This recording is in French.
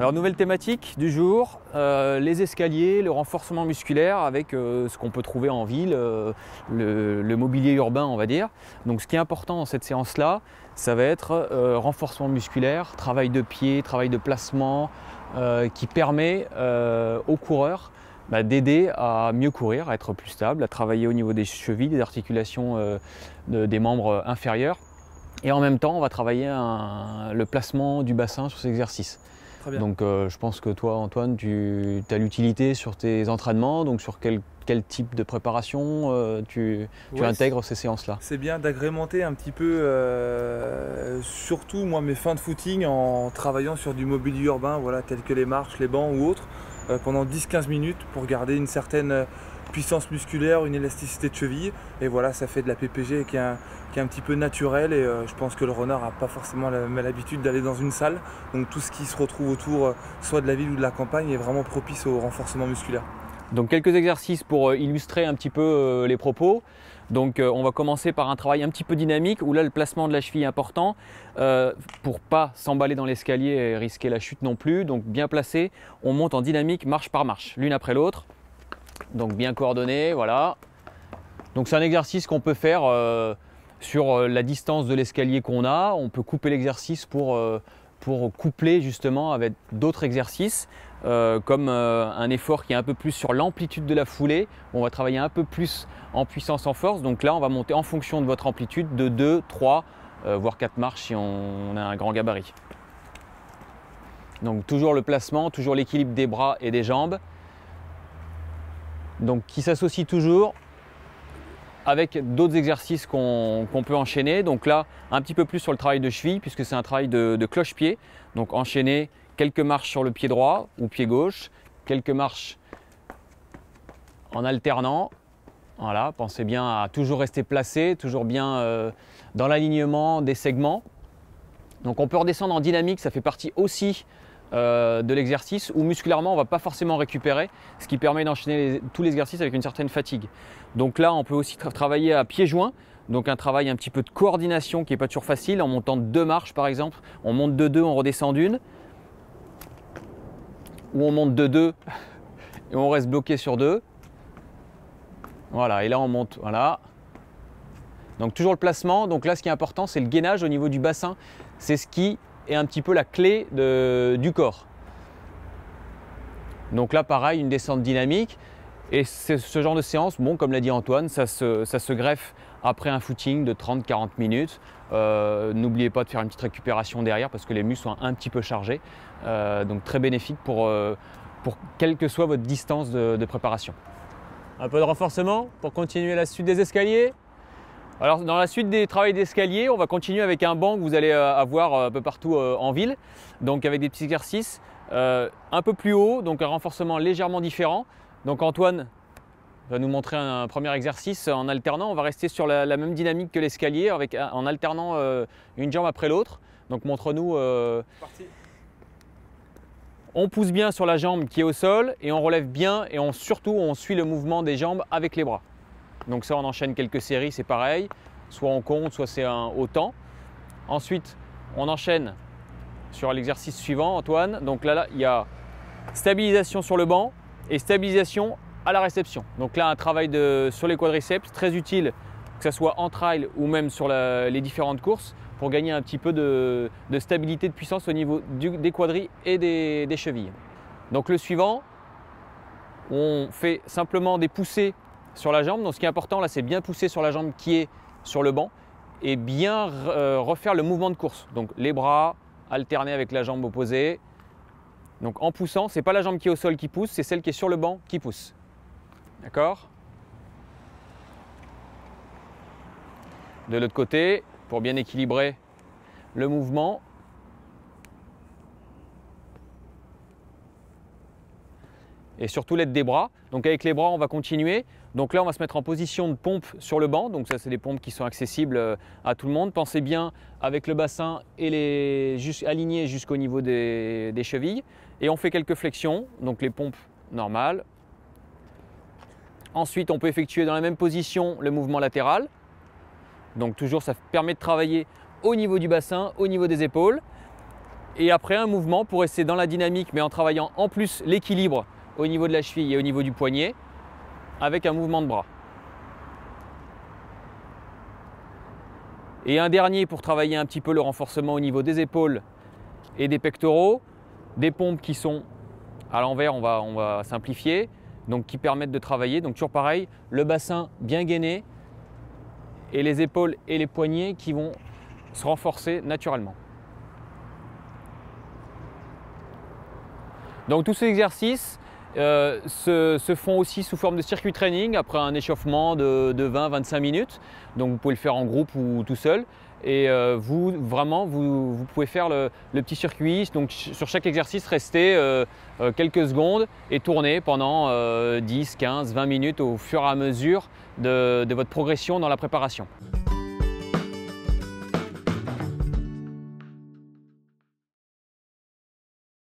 Alors nouvelle thématique du jour, euh, les escaliers, le renforcement musculaire avec euh, ce qu'on peut trouver en ville, euh, le, mobilier urbain on va dire. Donc ce qui est important dans cette séance-là, ça va être renforcement musculaire, travail de pied, travail de placement, qui permet aux coureurs bah, d'aider à mieux courir, à être plus stable, à travailler au niveau des chevilles, des articulations des membres inférieurs. Et en même temps, on va travailler le placement du bassin sur Donc euh, je pense que toi, Antoine, tu as l'utilité sur tes entraînements, donc sur quel, type de préparation euh, tu, intègres ces séances-là? C'est bien d'agrémenter un petit peu, euh, surtout moi, mes fins de footing en travaillant sur du mobilier urbain, voilà, tel que les marches, les bancs ou autres, pendant 10-15 minutes pour garder une certaine puissance musculaire, une élasticité de cheville. Et voilà, ça fait de la PPG qui est un, petit peu naturel. Et euh, je pense que le runner n'a pas forcément l'habitude d'aller dans une salle. Donc tout ce qui se retrouve autour, euh, soit de la ville ou de la campagne, est vraiment propice au renforcement musculaire. Donc quelques exercices pour euh, illustrer un petit peu les propos. Donc on va commencer par un travail un petit peu dynamique où là le placement de la cheville est important euh, pour pas s'emballer dans l'escalier et risquer la chute non plus. Donc bien placé, on monte en dynamique marche par marche, l'une après l'autre. Donc bien coordonné, voilà. Donc c'est un exercice qu'on peut faire euh, sur euh, la distance de l'escalier qu'on a. On peut couper l'exercice pour, euh, pour coupler justement avec d'autres exercices, comme un effort qui est un peu plus sur l'amplitude de la foulée. On va travailler un peu plus en puissance, en force. Donc là, on va monter en fonction de votre amplitude de 2, 3, voire 4 marches si on a un grand gabarit. Donc toujours le placement, toujours l'équilibre des bras et des jambes donc qui s'associe toujours avec d'autres exercices qu'on peut enchaîner. Donc là, un petit peu plus sur le travail de cheville, puisque c'est un travail de, cloche-pied. Donc enchaîner quelques marches sur le pied droit ou pied gauche, quelques marches en alternant. Voilà, pensez bien à toujours rester placé, toujours bien euh, dans l'alignement des segments. Donc on peut redescendre en dynamique, ça fait partie aussi euh, de l'exercice où musculairement on va pas forcément récupérer, ce qui permet d'enchaîner tous les exercices avec une certaine fatigue. Donc là on peut aussi travailler à pieds joints, donc un travail un petit peu de coordination qui n'est pas toujours facile en montant deux marches par exemple. On monte de deux, on redescend d'une, ou on monte de deux et on reste bloqué sur deux. Voilà, et là on monte, voilà. Donc toujours le placement, donc là ce qui est important c'est le gainage au niveau du bassin, c'est ce qui est un petit peu la clé du corps. Donc là, pareil, une descente dynamique. Et ce genre de séance, bon, comme l'a dit Antoine, ça se, greffe après un footing de 30-40 minutes. Euh, n'oubliez pas de faire une petite récupération derrière parce que les muscles sont un petit peu chargés. Euh, donc très bénéfique pour, euh, pour quelle que soit votre distance de préparation. Un peu de renforcement pour continuer la suite des escaliers. Alors dans la suite des travaux d'escalier, on va continuer avec un banc que vous allez euh, avoir euh, un peu partout euh, en ville, donc avec des petits exercices un peu plus haut, donc un renforcement légèrement différent. Donc Antoine va nous montrer un, premier exercice en alternant. On va rester sur la, même dynamique que l'escalier, en alternant une jambe après l'autre. Donc montre-nous. On pousse bien sur la jambe qui est au sol et on relève bien et on, surtout on suit le mouvement des jambes avec les bras. Donc ça, on enchaîne quelques séries, c'est pareil. Soit on compte, soit c'est un autant. Ensuite, on enchaîne sur l'exercice suivant, Antoine. Donc là, il y a stabilisation sur le banc et stabilisation à la réception. Donc là, un travail sur les quadriceps, très utile, que ce soit en trail ou même sur les différentes courses, pour gagner un petit peu de, stabilité, de puissance au niveau des quadris et des chevilles. Donc le suivant, on fait simplement des poussées sur la jambe. Donc ce qui est important là, c'est bien pousser sur la jambe qui est sur le banc et bien euh, refaire le mouvement de course. Donc les bras alternés avec la jambe opposée. Donc en poussant, c'est pas la jambe qui est au sol qui pousse, c'est celle qui est sur le banc qui pousse. D'accord? De l'autre côté, pour bien équilibrer le mouvement, et surtout l'aide des bras. Donc avec les bras, on va continuer. Donc là, on va se mettre en position de pompe sur le banc. Donc ça, c'est des pompes qui sont accessibles euh, à tout le monde. Pensez bien avec le bassin et les alignés jusqu'au niveau des, des chevilles. Et on fait quelques flexions, donc les pompes normales. Ensuite, on peut effectuer dans la même position le mouvement latéral. Donc toujours, ça permet de travailler au niveau du bassin, au niveau des épaules. Et après un mouvement pour rester dans la dynamique mais en travaillant en plus l'équilibre au niveau de la cheville et au niveau du poignet avec un mouvement de bras. Et un dernier pour travailler un petit peu le renforcement au niveau des épaules et des pectoraux, des pompes qui sont à l'envers, on va, on va simplifier, donc qui permettent de travailler. Donc toujours pareil, le bassin bien gainé et les épaules et les poignets qui vont se renforcer naturellement. Donc tous ces exercices euh, se, font aussi sous forme de circuit training après un échauffement de, 20-25 minutes. Donc vous pouvez le faire en groupe ou tout seul. Et euh, vous, vraiment, vous, pouvez faire le, petit circuit. Donc sur chaque exercice, rester euh, quelques secondes et tourner pendant 10, 15, 20 minutes au fur et à mesure de votre progression dans la préparation.